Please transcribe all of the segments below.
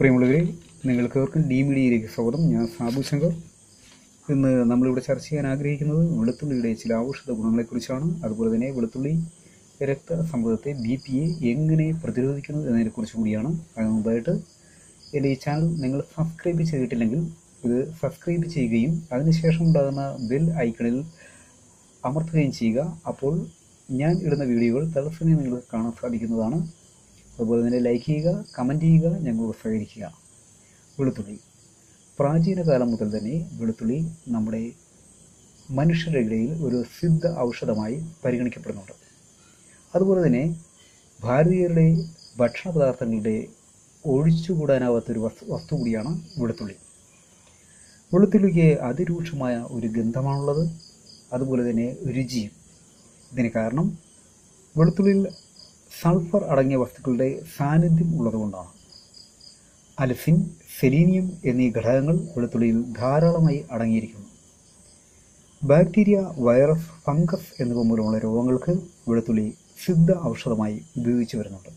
പ്രിയമുള്ളവരെ നിങ്ങൾക്കേവർക്കും ഡി മീഡിയയിലേക്ക് സ്വാഗതം. ഞാൻ സാബു ശങ്കർ. ഇന്ന് നമ്മളിവിടെ ചർച്ച ചെയ്യാൻ ആഗ്രഹിക്കുന്നത് വെളുത്തുള്ളിയുടെ ചില ഔഷധ ഗുണങ്ങളെക്കുറിച്ചാണ്. അതുപോലെ തന്നെ വെളുത്തുള്ളി രക്തസമ്മർദ്ദത്തെ ബി പി എ എങ്ങനെ പ്രതിരോധിക്കുന്നു എന്നതിനെക്കുറിച്ച് കൂടിയാണ്. അതിന് മുമ്പായിട്ട് എന്റെ ഈ ചാനൽ നിങ്ങൾ സബ്സ്ക്രൈബ് ചെയ്തിട്ടില്ലെങ്കിൽ ഇത് സബ്സ്ക്രൈബ് ചെയ്യുകയും അതിനുശേഷം ഉണ്ടാകുന്ന ബെൽ ഐക്കണിൽ അമർത്തുകയും ചെയ്യുക. അപ്പോൾ ഞാൻ ഇടുന്ന വീഡിയോകൾ തത്സമയം നിങ്ങൾക്ക് കാണാൻ സാധിക്കുന്നതാണ്. അതുപോലെ തന്നെ ലൈക്ക് ചെയ്യുക കമന്റ് ചെയ്യുക ഞങ്ങളോട് സഹകരിക്കുക വെളുത്തുള്ളി. പ്രാചീന കാലം മുതൽ തന്നെ വെളുത്തുള്ളി നമ്മുടെ മനുഷ്യരുടെ ഇടയിൽ ഒരു സിദ്ധ ഔഷധമായി പരിഗണിക്കപ്പെടുന്നുണ്ട്. അതുപോലെ തന്നെ ഭാരതീയരുടെ ഭക്ഷണ പദാർത്ഥങ്ങളുടെ ഒഴിച്ചുകൂടാനാവാത്തൊരു വസ്തു വസ്തു കൂടിയാണ് വെളുത്തുള്ളി. വെളുത്തുള്ളിക്ക് അതിരൂക്ഷമായ ഒരു ഗന്ധമാണുള്ളത്. അതുപോലെ തന്നെ രുചിയും. ഇതിന് കാരണം വെളുത്തുള്ളിയിൽ സൾഫർ അടങ്ങിയ വസ്തുക്കളുടെ സാന്നിധ്യം ഉള്ളതുകൊണ്ടാണ്. അൽഫിൻ സെലീനിയം എന്നീ ഘടകങ്ങൾ വെളുത്തുള്ളിയിൽ ധാരാളമായി അടങ്ങിയിരിക്കുന്നു. ബാക്ടീരിയ വൈറസ് ഫംഗസ് എന്നിവ മൂലമുള്ള രോഗങ്ങൾക്ക് വെളുത്തുള്ളി സിദ്ധ ഔഷധമായി ഉപയോഗിച്ചു വരുന്നുണ്ട്.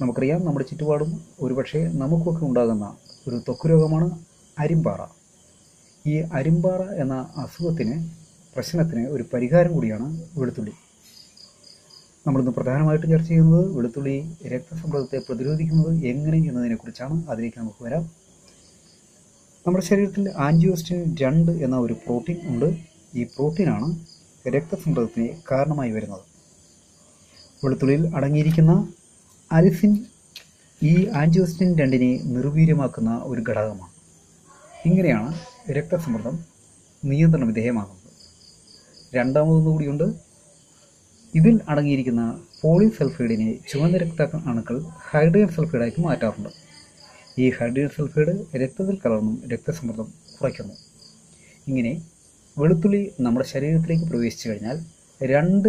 നമുക്കറിയാം നമ്മുടെ ചുറ്റുപാടും ഒരുപക്ഷെ നമുക്കൊക്കെ ഉണ്ടാകുന്ന ഒരു ത്വക്ക് രോഗമാണ് അരിമ്പാറ. ഈ അരിമ്പാറ എന്ന അസുഖത്തിന് പ്രശ്നത്തിന് ഒരു പരിഹാരം കൂടിയാണ് വെളുത്തുള്ളി. നമ്മളിന്ന് പ്രധാനമായിട്ടും ചർച്ച ചെയ്യുന്നത് വെളുത്തുള്ളി രക്തസമ്മർദ്ദത്തെ പ്രതിരോധിക്കുന്നത് എങ്ങനെ എന്നതിനെക്കുറിച്ചാണ്. അതിലേക്ക് നമുക്ക് വരാം. നമ്മുടെ ശരീരത്തിൽ ആൻജിയോസ്റ്റിൻ രണ്ട് എന്ന ഒരു പ്രോട്ടീൻ ഉണ്ട്. ഈ പ്രോട്ടീനാണ് രക്തസമ്മർദ്ദത്തിന് കാരണമായി വരുന്നത്. വെളുത്തുള്ളിയിൽ അടങ്ങിയിരിക്കുന്ന അലിസിൻ ഈ ആൻജിയോസ്റ്റിൻ രണ്ടിനെ നിർവീര്യമാക്കുന്ന ഒരു ഘടകമാണ്. ഇങ്ങനെയാണ് രക്തസമ്മർദ്ദം നിയന്ത്രണ വിധേയമാകുന്നത് രണ്ടാമതൊന്നു കൂടിയുണ്ട് ഇതിൽ അടങ്ങിയിരിക്കുന്ന പോളിസൾഫൈഡിനെ ചുവന്ന രക്ത അണുക്കൾ ഹൈഡ്രജൻ സൾഫൈഡാക്കി മാറ്റാറുണ്ട്. ഈ ഹൈഡ്രജൻ സൾഫൈഡ് രക്തത്തിൽ കലർന്നും രക്തസമ്മർദ്ദം കുറയ്ക്കുന്നു. ഇങ്ങനെ വെളുത്തുള്ളി നമ്മുടെ ശരീരത്തിലേക്ക് പ്രവേശിച്ചു കഴിഞ്ഞാൽ രണ്ട്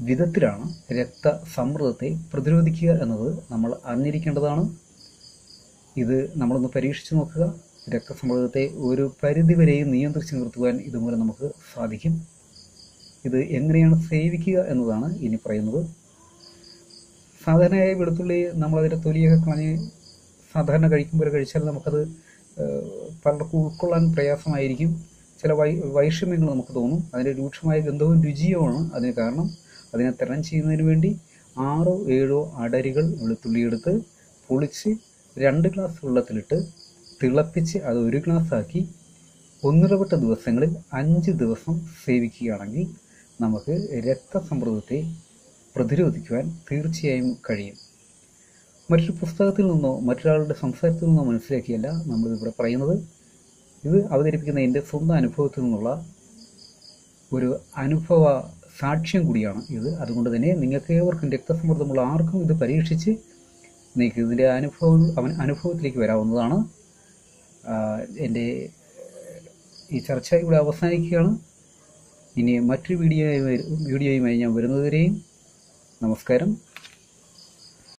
വിധത്തിലാണ് രക്തസമ്മർദ്ദത്തെ പ്രതിരോധിക്കുക എന്നത് നമ്മൾ അറിഞ്ഞിരിക്കേണ്ടതാണ്. ഇത് നമ്മളൊന്ന് പരീക്ഷിച്ചു നോക്കുക. രക്തസമ്മർദ്ദത്തെ ഒരു പരിധിവരെയും നിയന്ത്രിച്ച് നിർത്തുവാൻ ഇതുമൂലം നമുക്ക് സാധിക്കും. ഇത് എങ്ങനെയാണ് സേവിക്കുക എന്നതാണ് ഇനി പറയുന്നത്. സാധാരണയായി വെളുത്തുള്ളി നമ്മളതിന്റെ തൊലിയൊക്കെ കളഞ്ഞ് സാധാരണ കഴിക്കുമ്പോൾ കഴിച്ചാൽ നമുക്കത് പലർക്കും ഉൾക്കൊള്ളാൻ പ്രയാസമായിരിക്കും. ചില വൈ വൈഷമ്യങ്ങൾ നമുക്ക് തോന്നും. അതിന്റെ രൂക്ഷമായ ഗന്ധവും രുചിയുമാണ് അതിന് കാരണം. അതിനെ തരണം ചെയ്യുന്നതിന് വേണ്ടി ആറോ ഏഴോ അടരികൾ വെളുത്തുള്ളിയെടുത്ത് പൊളിച്ച് രണ്ട് ഗ്ലാസ് വെള്ളത്തിലിട്ട് തിളപ്പിച്ച് അത് ഒരു ഗ്ലാസ്സാക്കി ഒന്നിടവിട്ട ദിവസങ്ങളിൽ അഞ്ച് ദിവസം സേവിക്കുകയാണെങ്കിൽ നമുക്ക് രക്തസമ്മർദ്ദത്തെ പ്രതിരോധിക്കുവാൻ തീർച്ചയായും കഴിയും. മറ്റൊരു പുസ്തകത്തിൽ നിന്നോ മറ്റൊരാളുടെ സംസാരത്തിൽ നിന്നോ മനസ്സിലാക്കിയല്ല നമ്മളിതിവിടെ പറയുന്നത്. ഇത് അവതരിപ്പിക്കുന്ന എന്റെ സ്വന്തം അനുഭവത്തിൽ നിന്നുള്ള ഒരു അനുഭവ സാക്ഷ്യം കൂടിയാണ് ഇത്. അതുകൊണ്ട് തന്നെ നിങ്ങൾക്ക് ഏവർക്കും രക്തസമ്മർദ്ദമുള്ള ആർക്കും ഇത് പരീക്ഷിച്ച് നിങ്ങൾക്ക് ഇതിന്റെ അനുഭവം അവൻ അനുഭവത്തിലേക്ക് വരാവുന്നതാണ്. എന്റെ ഈ ചർച്ച ഇവിടെ അവസാനിക്കുകയാണ്. ഇനി മറ്റൊരു വീഡിയോ വീഡിയോയുമായി ഞാൻ വരുന്നതുവരെയും നമസ്കാരം.